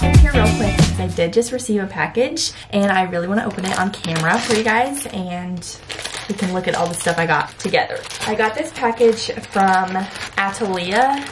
in here real quick because I did just receive a package and I really want to open it on camera for you guys and we can look at all the stuff I got together. I got this package from Atolea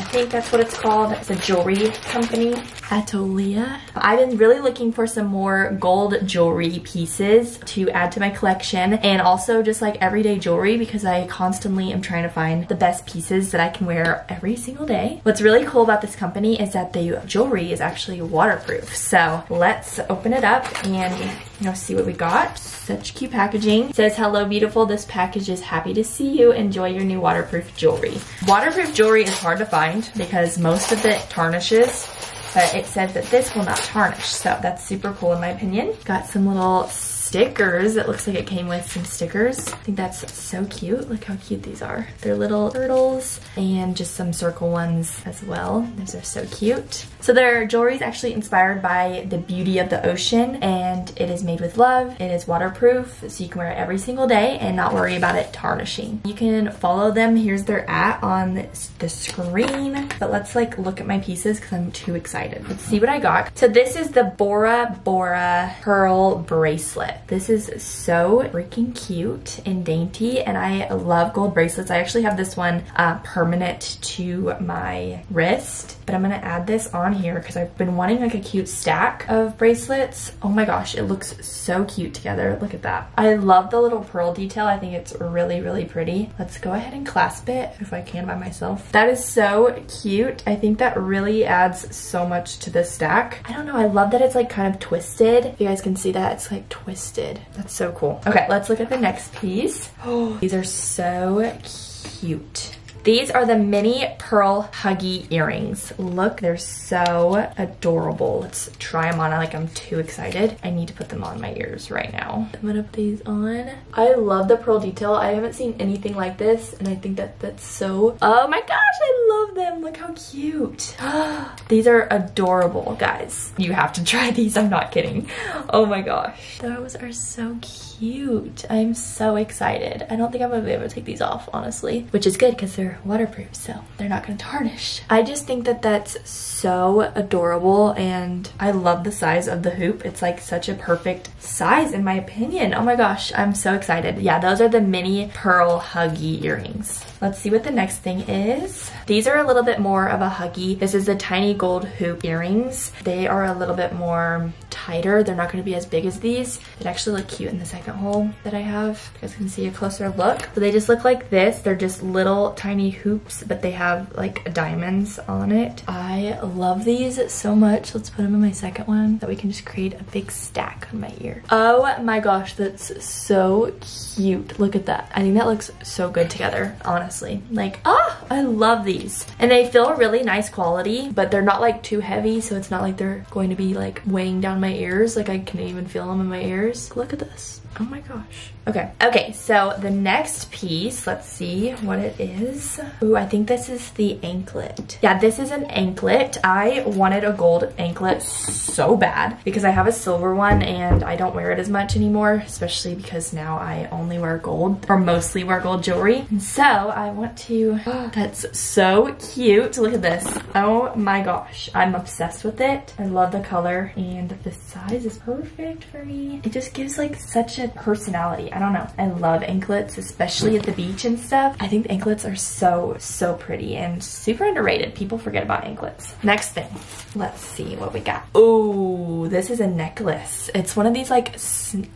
I think that's what it's called. It's a jewelry company. Atolea. I've been really looking for some more gold jewelry pieces to add to my collection and also just like everyday jewelry because I constantly am trying to find the best pieces that I can wear every single day. What's really cool about this company is that the jewelry is actually waterproof. So let's open it up and you know see what we got. Such cute packaging. It says, hello beautiful, this package is happy to see you. Enjoy your new waterproof jewelry. Waterproof jewelry is hard to find because most of it tarnishes but it says that this will not tarnish. So that's super cool in my opinion. Got some little stickers. It looks like it came with some stickers. I think that's so cute. Look how cute these are. They're little turtles and just some circle ones as well. Those are so cute. So their jewelry is actually inspired by the beauty of the ocean and it is made with love. It is waterproof so you can wear it every single day and not worry about it tarnishing. You can follow them. Here's their at on the screen. But let's like look at my pieces because I'm too excited. Let's see what I got. So this is the Bora Bora pearl bracelet. This is so freaking cute and dainty and I love gold bracelets. I actually have this one uh, permanent to my wrist but I'm gonna add this on here because I've been wanting like a cute stack of bracelets. Oh my gosh, it looks so cute together. Look at that. I love the little pearl detail. I think it's really, really pretty. Let's go ahead and clasp it if I can by myself. That is so cute. I think that really adds so much to the stack. I don't know, I love that it's like kind of twisted. If you guys can see that, it's like twisted. That's so cool. Okay, let's look at the next piece. Oh, these are so cute. These are the mini pearl huggie earrings. Look, they're so adorable. Let's try them on. I like I'm too excited. I need to put them on my ears right now. I'm gonna put these on. I love the pearl detail. I haven't seen anything like this and I think that that's so, oh my gosh, I love them. Look how cute. these are adorable, guys. You have to try these. I'm not kidding. Oh my gosh. Those are so cute. I'm so excited. I don't think I'm gonna be able to take these off, honestly, which is good because they're they're waterproof, so they're not gonna tarnish. I just think that that's so adorable and I love the size of the hoop. It's like such a perfect size in my opinion. Oh my gosh, I'm so excited. Yeah, those are the mini pearl huggie earrings. Let's see what the next thing is. These are a little bit more of a huggie. This is the tiny gold hoop earrings. They are a little bit more tighter. They're not gonna be as big as these. It actually look cute in the second hole that I have. You guys can see a closer look. So they just look like this. They're just little tiny hoops, but they have like diamonds on it. I love these so much. Let's put them in my second one that we can just create a big stack on my ear. Oh my gosh, that's so cute. Look at that. I think that looks so good together, honestly honestly. Like, ah, I love these. And they feel really nice quality, but they're not like too heavy, so it's not like they're going to be like weighing down my ears. Like I can't even feel them in my ears. Look at this. Oh my gosh. Okay. Okay, so the next piece, let's see what it is. Ooh, I think this is the anklet. Yeah, this is an anklet. I wanted a gold anklet so bad because I have a silver one and I don't wear it as much anymore, especially because now I only wear gold or mostly wear gold jewelry. And so I want to, that's so cute. Look at this. Oh my gosh. I'm obsessed with it. I love the color and the size is perfect for me. It just gives like such a personality. I don't know. I love anklets, especially at the beach and stuff. I think the anklets are so, so so pretty and super underrated. People forget about anklets. Next thing, let's see what we got. Oh, this is a necklace. It's one of these like,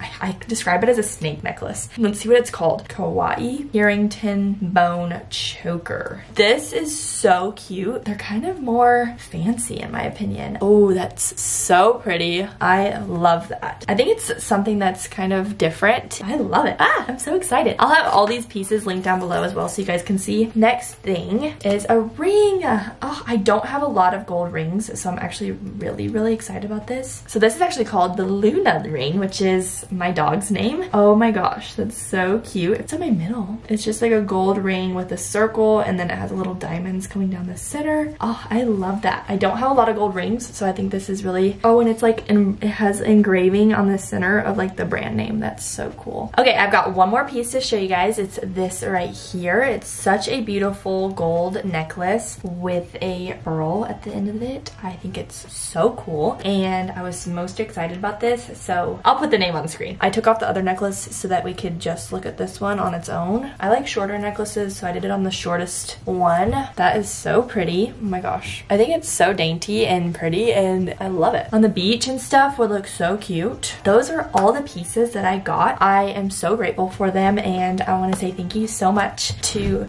I describe it as a snake necklace. Let's see what it's called. Kauai Harrington Bone Choker. This is so cute. They're kind of more fancy in my opinion. Oh, that's so pretty. I love that. I think it's something that's kind of different. I love it. Ah, I'm so excited. I'll have all these pieces linked down below as well so you guys can see. Next thing is a ring. Oh, I don't have a lot of gold rings, so I'm actually really, really excited about this. So this is actually called the Luna ring, which is my dog's name. Oh my gosh, that's so cute. It's in my middle. It's just like a gold ring with a circle and then it has little diamonds coming down the center. Oh, I love that. I don't have a lot of gold rings, so I think this is really, oh, and it's like, in, it has engraving on the center of like the brand name that's so cool. Okay, I've got one more piece to show you guys. It's this right here. It's such a beautiful gold necklace with a pearl at the end of it. I think it's so cool. And I was most excited about this. So I'll put the name on the screen. I took off the other necklace so that we could just look at this one on its own. I like shorter necklaces, so I did it on the shortest one. That is so pretty. Oh my gosh. I think it's so dainty and pretty and I love it. On the beach and stuff would look so cute. Those are all the pieces that I got. I am so grateful for them and I want to say thank you so much to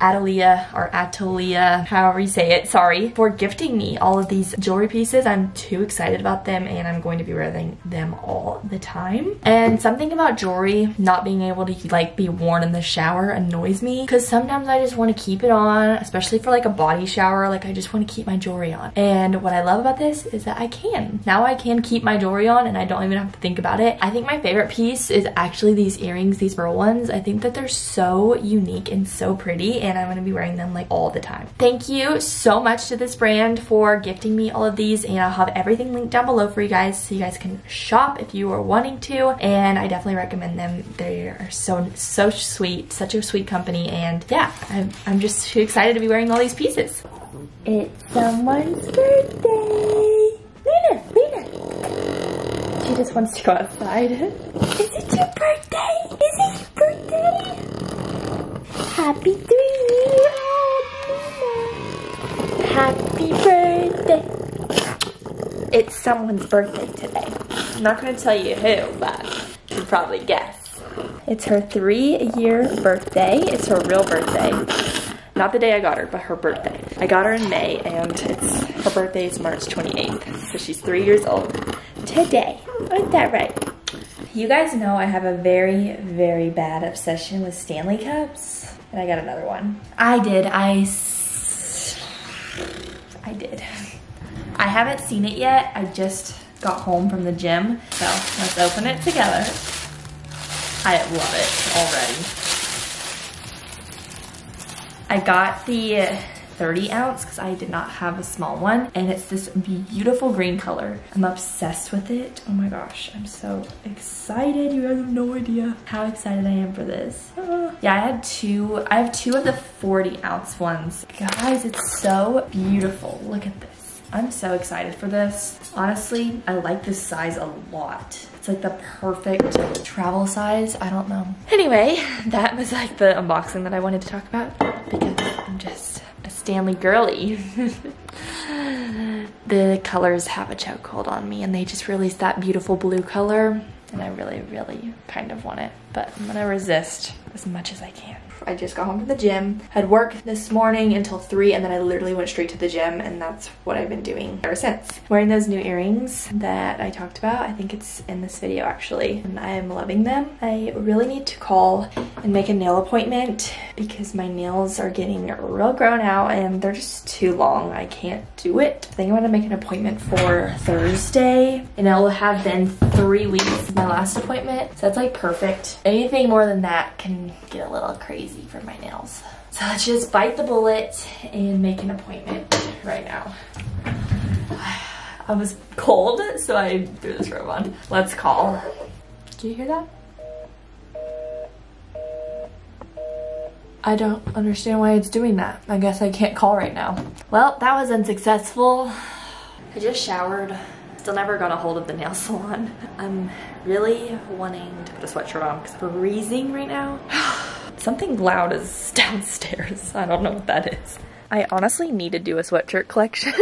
Or Atolea, however you say it, sorry, for gifting me all of these jewelry pieces. I'm too excited about them and I'm going to be wearing them all the time. And something about jewelry not being able to like be worn in the shower annoys me because sometimes I just want to keep it on, especially for like a body shower. Like I just want to keep my jewelry on. And what I love about this is that I can. Now I can keep my jewelry on and I don't even have to think about it. I think my favorite piece is actually these earrings, these pearl ones. I think that they're so unique and so pretty and I'm going to be wearing them like all the time. Thank you so much to this brand for gifting me all of these and I'll have everything linked down below for you guys so you guys can shop if you are wanting to and I definitely recommend them. They are so, so sweet, such a sweet company and yeah, I'm, I'm just too excited to be wearing all these pieces. It's someone's birthday. Lena, Lena. She just wants to go outside. Is it your birthday? Is it your birthday? Happy to Happy birthday. It's someone's birthday today. I'm not going to tell you who, but you can probably guess. It's her three year birthday. It's her real birthday. Not the day I got her, but her birthday. I got her in May and it's her birthday is March 28th. So she's three years old today. Isn't that right? You guys know I have a very, very bad obsession with Stanley Cups. And I got another one. I did. I did. I haven't seen it yet. I just got home from the gym. So let's open it together. I love it already. I got the 30 ounce because I did not have a small one and it's this beautiful green color. I'm obsessed with it. Oh my gosh, I'm so excited. You guys have no idea how excited I am for this. Ah. Yeah, I had two, I have two of the 40 ounce ones. Guys, it's so beautiful. Look at this. I'm so excited for this. Honestly, I like this size a lot. It's like the perfect travel size. I don't know. Anyway, that was like the unboxing that I wanted to talk about because I'm just Stanley girly. the colors have a chokehold on me and they just released that beautiful blue color and I really, really kind of want it, but I'm gonna resist as much as I can. I just got home from the gym, had work this morning until 3 and then I literally went straight to the gym and that's what I've been doing ever since. Wearing those new earrings that I talked about, I think it's in this video actually, and I am loving them. I really need to call and make a nail appointment because my nails are getting real grown out and they're just too long. I can't do it. I think I'm gonna make an appointment for Thursday and it'll have been three weeks my last appointment. So that's like perfect. Anything more than that can get a little crazy for my nails. So let's just bite the bullet and make an appointment right now. I was cold, so I threw this robe on. Let's call. Do you hear that? I don't understand why it's doing that. I guess I can't call right now. Well, that was unsuccessful. I just showered. Still never got a hold of the nail salon. I'm really wanting to put a sweatshirt on because I'm freezing right now. Something loud is downstairs. I don't know what that is. I honestly need to do a sweatshirt collection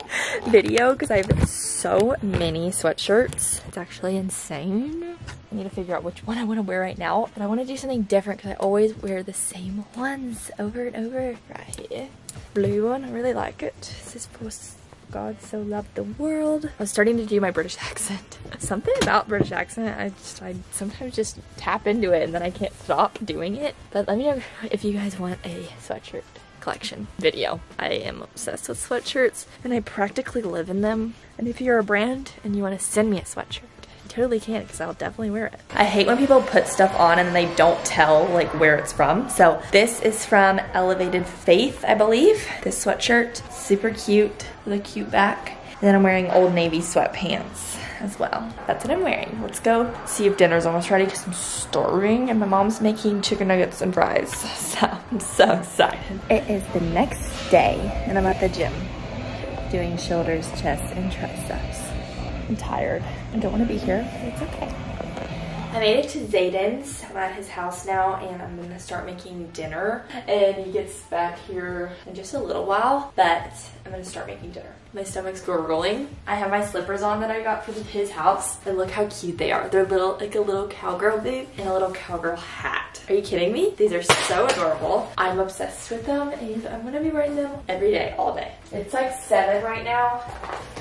video because I have so many sweatshirts. It's actually insane. I need to figure out which one I want to wear right now. But I want to do something different because I always wear the same ones over and over. Right here. Blue one. I really like it. This is supposed God so loved the world. I was starting to do my British accent. Something about British accent, I just, I sometimes just tap into it and then I can't stop doing it. But let me know if you guys want a sweatshirt collection video. I am obsessed with sweatshirts and I practically live in them. And if you're a brand and you want to send me a sweatshirt, totally can because I'll definitely wear it. I hate when people put stuff on and they don't tell like where it's from. So this is from Elevated Faith, I believe. This sweatshirt, super cute with a cute back. And then I'm wearing Old Navy sweatpants. as well. That's what I'm wearing. Let's go see if dinner's almost ready because I'm starving and my mom's making chicken nuggets and fries. So I'm so excited. It is the next day and I'm at the gym doing shoulders, chest, and triceps. I'm tired. I don't want to be here, but it's okay. I made it to Zaden's. I'm at his house now and I'm gonna start making dinner. And he gets back here in just a little while, but I'm gonna start making dinner. My stomach's gurgling. I have my slippers on that I got from his house and look how cute they are. They're little, like a little cowgirl boot and a little cowgirl hat. Are you kidding me? These are so adorable. I'm obsessed with them and I'm gonna be wearing them every day, all day. It's like seven right now.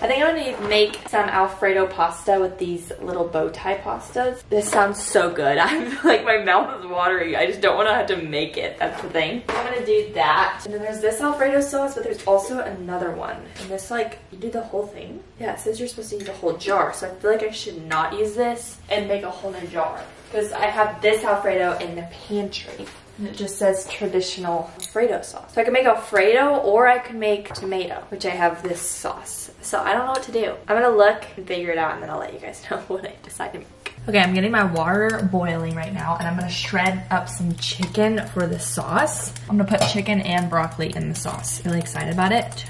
I think I'm gonna make some Alfredo pasta with these little bow tie pastas. This sounds so good. I'm like, my mouth is watering. I just don't wanna have to make it. That's the thing. I'm gonna do that. And then there's this Alfredo sauce, but there's also another one. And this like, you do the whole thing. Yeah, it says you're supposed to use a whole jar. So I feel like I should not use this and make a whole new jar. Because I have this Alfredo in the pantry. And it just says traditional Alfredo sauce. So I can make Alfredo or I can make tomato, which I have this sauce. So I don't know what to do. I'm gonna look and figure it out and then I'll let you guys know what I decide to make. Okay, I'm getting my water boiling right now and I'm gonna shred up some chicken for the sauce. I'm gonna put chicken and broccoli in the sauce. Really excited about it.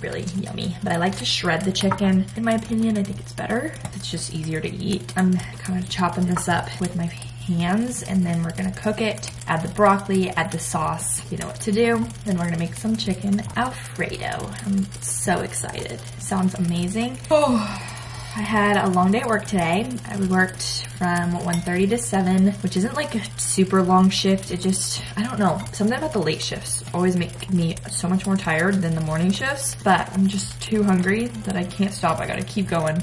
Really yummy. But I like to shred the chicken. In my opinion, I think it's better. It's just easier to eat. I'm kind of chopping this up with my hands and then we're gonna cook it, add the broccoli, add the sauce, you know what to do. Then we're gonna make some chicken Alfredo. I'm so excited. Sounds amazing. Oh. I had a long day at work today. I worked from 1.30 to 7, which isn't like a super long shift. It just, I don't know, something about the late shifts always make me so much more tired than the morning shifts, but I'm just too hungry that I can't stop. I gotta keep going.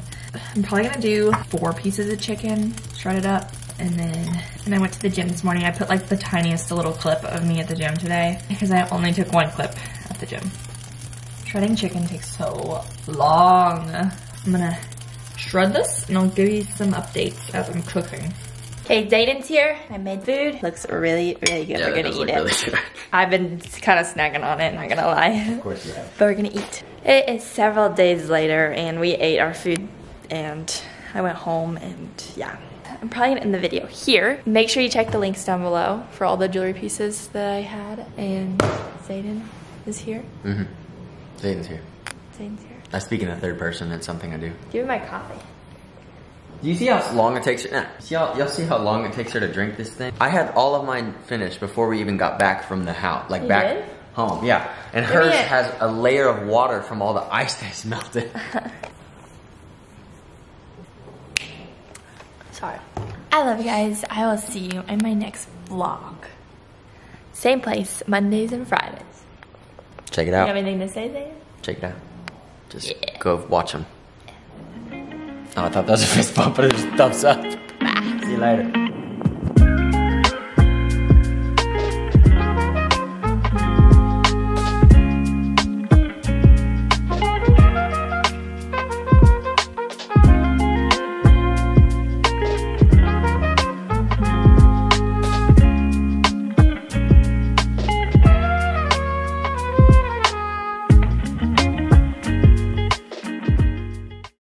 I'm probably gonna do four pieces of chicken, shred it up, and then and I went to the gym this morning. I put like the tiniest little clip of me at the gym today because I only took one clip at the gym. Shredding chicken takes so long. I'm gonna shred this and I'll give you some updates as I'm cooking. Okay, Zaden's here. I made food. Looks really, really good. Yeah, we're gonna eat it. Really. I've been kind of snagging on it, not gonna lie. Of course you have. But we're gonna eat. It is several days later and we ate our food and I went home and yeah. I'm probably gonna end the video here. Make sure you check the links down below for all the jewelry pieces that I had. And Zaden is here. Mm-hmm. Zaden's here. Zaden's here. I speak in the third person. That's something I do. Give me my coffee. Do you see how long it takes her? Nah, see how y'all see how long it takes her to drink this thing? I had all of mine finished before we even got back from the house, like You back did? home. Yeah, and Give hers has a layer of water from all the ice that's melted. Sorry. I love you guys. I will see you in my next vlog. Same place, Mondays and Fridays. Check it out. You have anything to say, Zaden? Check it out. Just Yeah. go watch them. Oh, I thought that was a fist bump, but it was thumbs up. See you later.